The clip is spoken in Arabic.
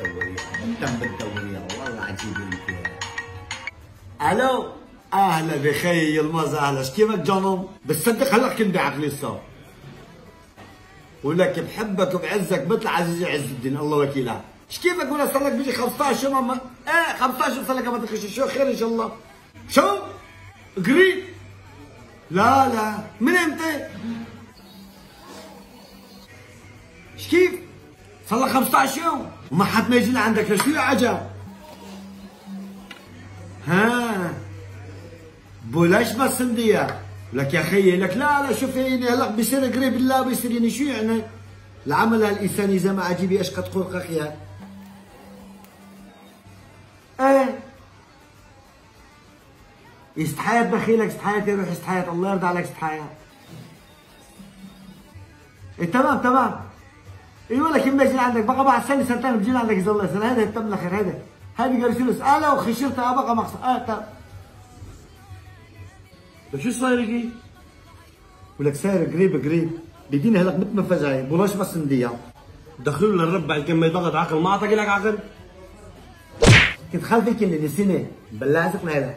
الدوريه مهتم بالدوريه والله ألو أهلا بخي يلماز أهلا كيفك جنم بتصدق هلا كنت بعقلي صار ولك بحبك وبعزك مثل عزيزي عز الدين الله وكيلها شكيفك ولا صار لك بيجي 15 يوم إيه 15 صار لك ما تخش شو خير إن شاء الله؟ شو؟ قريب؟ لا لا. من إمتى شكيف صار لك 15 يوم. وما حد ما يجي لعندك يا عجب ها؟ بولاش بس اندية لك يا خيي لك لا لا شوف يعني هلا بصير قريب الله بيصير يعني شو يعني؟ العمل الإنساني زي ما عجيبي إيش قد خلقك يا إيه؟ استحيات بخيلك استحيات يروح استحيات الله يرضى عليك استحيات إيه تمام تمام. أيوه لك يما يجي عندك بقى بعد سنه سنتين بيجي عندك الله سنه هذا يتم لك هذا. هذه قرشلوس أنا وخشرتها بقى مقصد آه تمام شو صاير يجي؟ ولك ساير قريب قريب. بيديني هلق مثل ما فجعي بولاش بس نديها دخلوا للربع كم ضغط عقل. ما أعطاك لك عقل. كنت خلفك اللي نسيني. بلازق هذا.